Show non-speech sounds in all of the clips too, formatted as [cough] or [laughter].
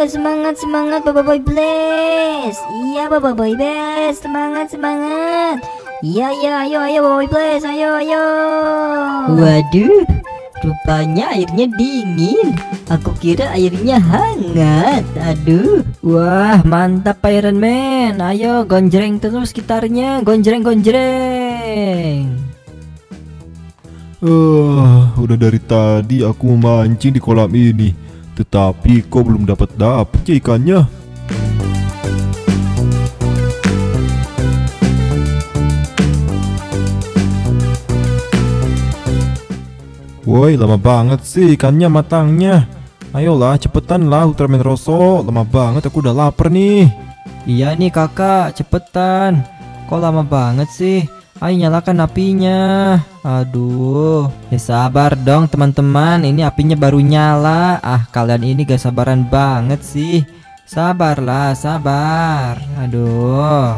Ayo, semangat, semangat, Bapak Boy Bless. Iya, Bapak Boy Bless, semangat, semangat. Iya, iya, ayo, ayo, Bapak Boy Bless, ayo, ayo. Waduh, rupanya airnya dingin. Aku kira airnya hangat. Aduh. Wah, mantap Iron Man. Ayo gonjreng terus gitarnya, gonjreng gonjreng. Eh, udah dari tadi aku memancing di kolam ini. Tetapi kok belum dapat dapet ya ikannya? Woi, lama banget sih ikannya matangnya. Ayolah, cepetan lah Ultraman Rosso. Lama banget aku udah lapar nih. Iya nih kakak, cepetan. Kok lama banget sih? Ayo nyalakan apinya. Aduh, ya sabar dong teman-teman. Ini apinya baru nyala. Ah, kalian ini gak sabaran banget sih. Sabarlah, sabar. Aduh.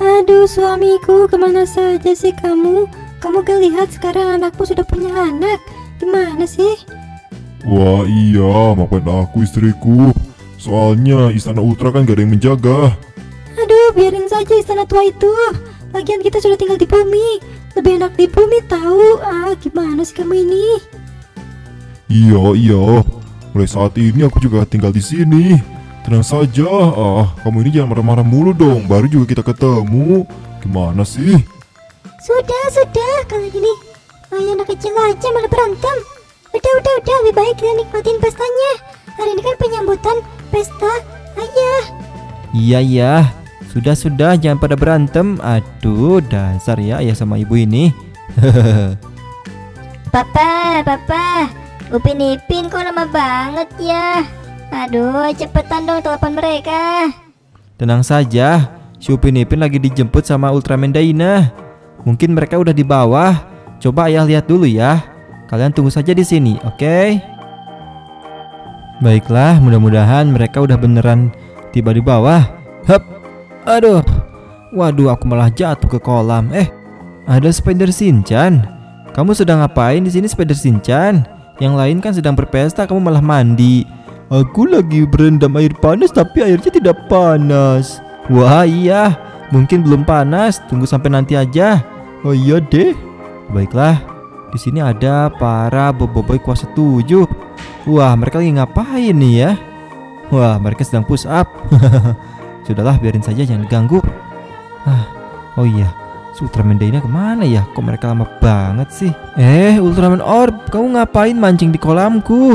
Aduh, suamiku, ke mana saja sih kamu? Kamu gak lihat sekarang anakku sudah punya anak. Gimana sih? Wah iya, maafin aku istriku. Soalnya istana Ultra kan gak ada yang menjaga. Aduh, biarin saja istana tua itu. Lagian kita sudah tinggal di bumi. Lebih enak di bumi tahu. Ah, gimana sih kamu ini? Iya iya, mulai saat ini aku juga tinggal di sini. Tenang saja, ah kamu ini jangan marah-marah mulu dong. Baru juga kita ketemu. Gimana sih? Sudah, sudah. Kalau gini, kayak anak kecil aja malah berantem. Udah, udah, udah. Lebih baik kita nikmatin pestanya. Hari ini kan penyambutan pesta ayah. Iya iya. Sudah sudah jangan pada berantem. Aduh, dasar ya ayah sama ibu ini. [laughs] Papa, papa. Upin Ipin kok lama banget ya. Aduh, cepetan dong telepon mereka. Tenang saja, si Upin Ipin lagi dijemput sama Ultraman Daina. Mungkin mereka udah di bawah. Coba ayah lihat dulu ya. Kalian tunggu saja di sini, oke? Baiklah, mudah-mudahan mereka udah beneran tiba di bawah. Hup. Aduh. Waduh, aku malah jatuh ke kolam. Eh, ada Spider Shinchan. Kamu sedang ngapain di sini Spider Shinchan? Yang lain kan sedang berpesta, kamu malah mandi. Aku lagi berendam air panas tapi airnya tidak panas. Wah, iya. Mungkin belum panas. Tunggu sampai nanti aja. Oh iya deh. Baiklah. Di sini ada para boboiboy kuasa tujuh. Wah, mereka lagi ngapain nih ya? Wah, mereka sedang push up. [laughs] Sudahlah, biarin saja jangan diganggu. Ah, oh iya. Si Ultraman Dayna ke mana ya? Kok mereka lama banget sih? Eh, Ultraman Orb, kamu ngapain mancing di kolamku?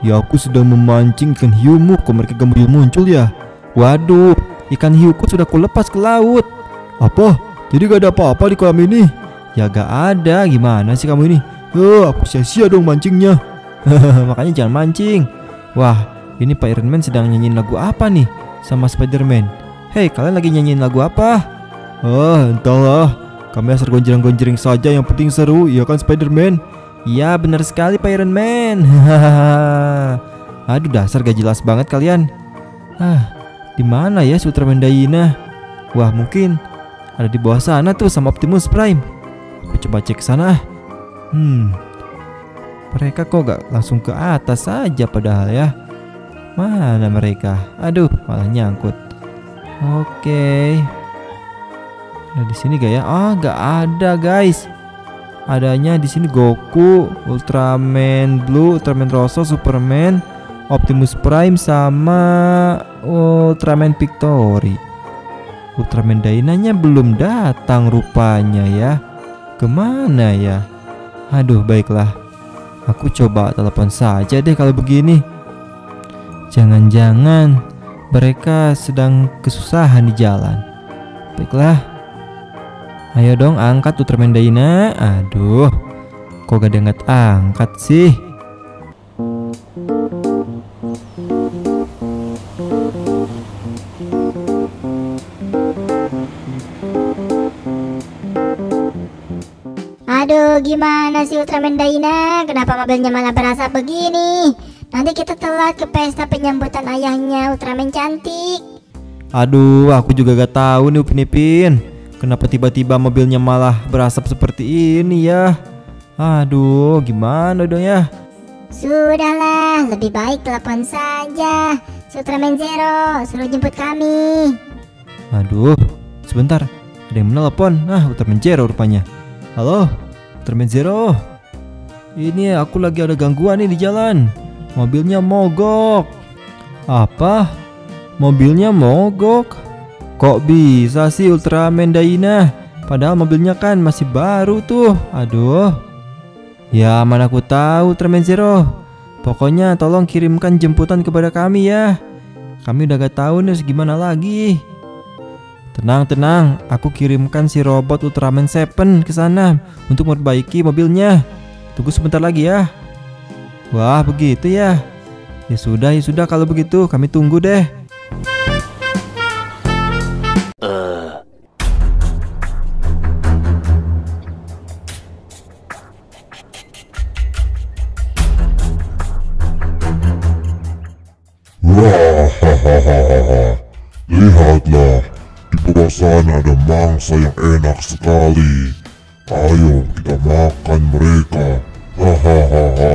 Ya aku sedang memancing ikan hiumu. Kok mereka gak muncul ya? Waduh, ikan hiuku sudah kulepas ke laut. Apa? Jadi gak ada apa-apa di kolam ini? Ya gak ada, gimana sih kamu ini? Eh, aku sia-sia dong mancingnya. [laughs] Makanya jangan mancing. Wah, ini Pak Iron Man sedang nyanyiin lagu apa nih sama Spider-Man? Hei, kalian lagi nyanyiin lagu apa? Ah, entahlah. Kami asal gonjreng-gonjreng saja yang penting seru, ya kan Spider-Man? Iya, benar sekali Pak Iron Man. [laughs] Aduh, dasar gak jelas banget kalian. Ah, di mana ya si Ultraman Daina? Wah, mungkin ada di bawah sana tuh sama Optimus Prime. Coba cek sana. Hmm. Mereka kok gak langsung ke atas saja padahal ya. Mana mereka? Aduh, malah nyangkut. Oke. Ada di sini gak ya? Ah, gak ada, guys. Adanya di sini Goku, Ultraman Blue, Ultraman Rosso, Superman, Optimus Prime sama Ultraman Victory. Ultraman Dainanya belum datang rupanya ya. Ke mana ya? Aduh, baiklah. Aku coba telepon saja deh kalau begini. Jangan-jangan mereka sedang kesusahan di jalan. Baiklah. Ayo dong angkat Ultraman Daina. Aduh. Kok gak diangkat angkat sih? Sih Ultraman Daina? Kenapa mobilnya malah berasa begini? Nanti kita telat ke pesta penyambutan ayahnya Ultraman cantik. Aduh, aku juga gak tahu nih Upin Ipin. Kenapa tiba-tiba mobilnya malah berasap seperti ini ya? Aduh, gimana dong ya? Sudahlah, lebih baik telepon saja. Si Ultraman Zero, suruh jemput kami. Aduh, sebentar. Ada yang menelpon. Nah, Ultraman Zero rupanya. Halo, Ultraman Zero. Ini aku lagi ada gangguan nih di jalan. Mobilnya mogok. Apa? Mobilnya mogok? Kok bisa sih Ultraman Daina? Padahal mobilnya kan masih baru tuh. Aduh. Ya, mana aku tahu Ultraman Zero. Pokoknya tolong kirimkan jemputan kepada kami ya. Kami udah gak tahu nih gimana lagi. Tenang, tenang. Aku kirimkan si robot Ultraman Seven ke sana untuk memperbaiki mobilnya. Tunggu sebentar lagi ya. Wah, begitu ya. Ya sudah, ya sudah kalau begitu kami tunggu deh. [laughs] Wahahaha. Lihatlah, bawah sana ada mangsa yang enak sekali. Ayo kita makan mereka. Hahaha.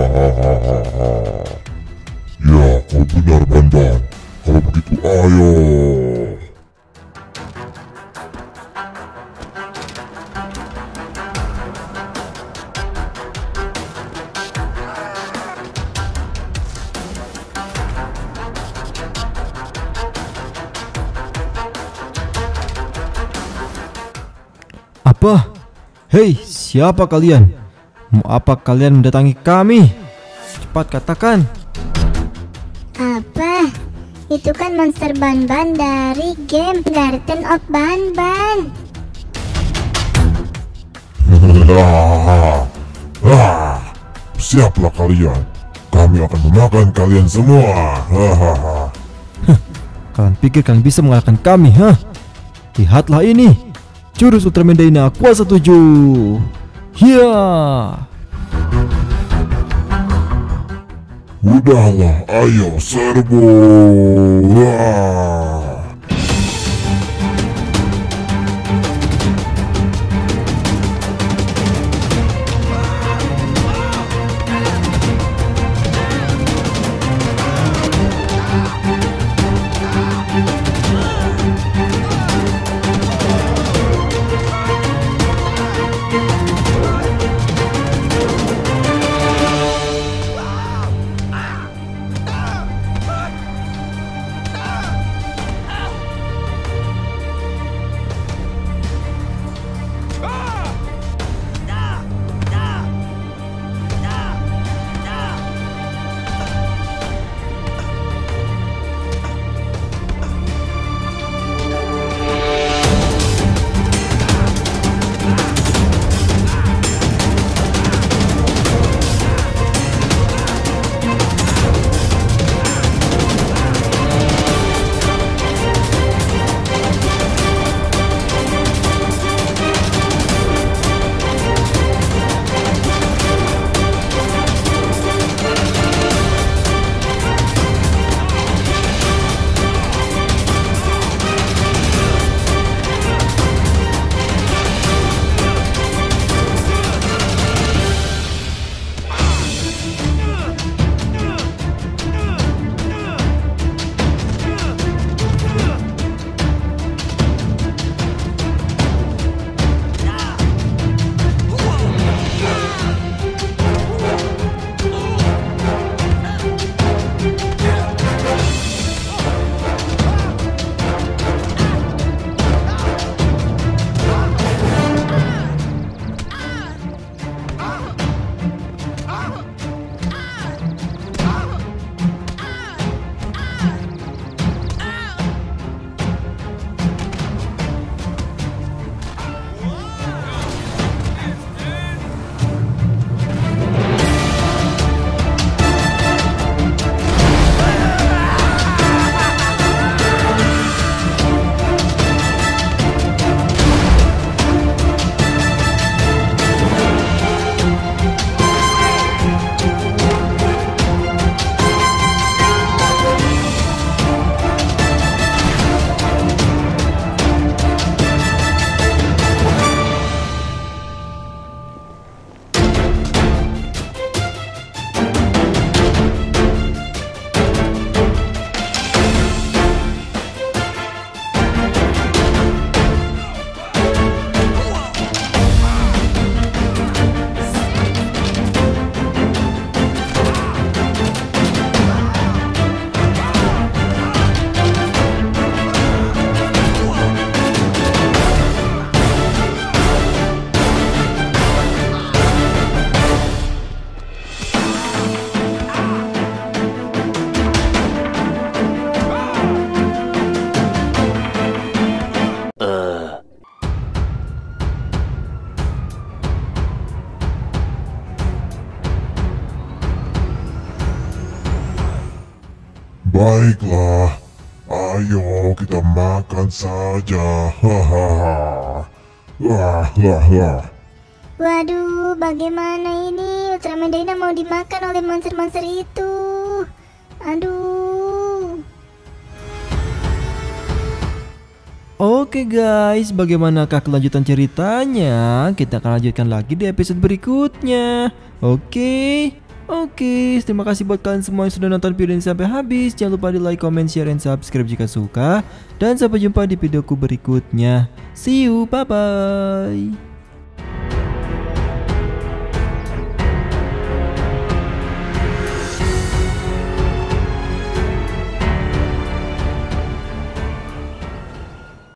Ya, kau benar Banban. Kalau begitu ayo. Siapa kalian? Mau apa kalian mendatangi kami? Cepat katakan. Apa? Itu kan monster Banban dari game Garden of Banban. Hahaha. [laughs] Ah, siaplah kalian. Kami akan memakan kalian semua. Hahaha. [laughs] Kalian pikir kalian bisa mengalahkan kami, hah? Lihatlah ini. Jurus Ultraman Dyna kuasa 7. Hiya! Udahlah, ayo serbu. Wah. Baiklah, ayo kita makan saja. Hahaha. Wah, wah, wah. Waduh, bagaimana ini? Ultraman Dyna mau dimakan oleh monster-monster itu. Aduh. Oke guys, bagaimanakah kelanjutan ceritanya? Kita akan lanjutkan lagi di episode berikutnya. Oke. Oke, terima kasih buat kalian semua yang sudah nonton video ini sampai habis. Jangan lupa di like, comment, share, and subscribe jika suka. Dan sampai jumpa di videoku berikutnya. See you, bye-bye.